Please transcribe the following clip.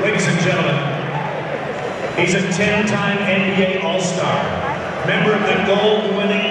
Ladies and gentlemen, he's a 10-time NBA All-Star, member of the gold-winning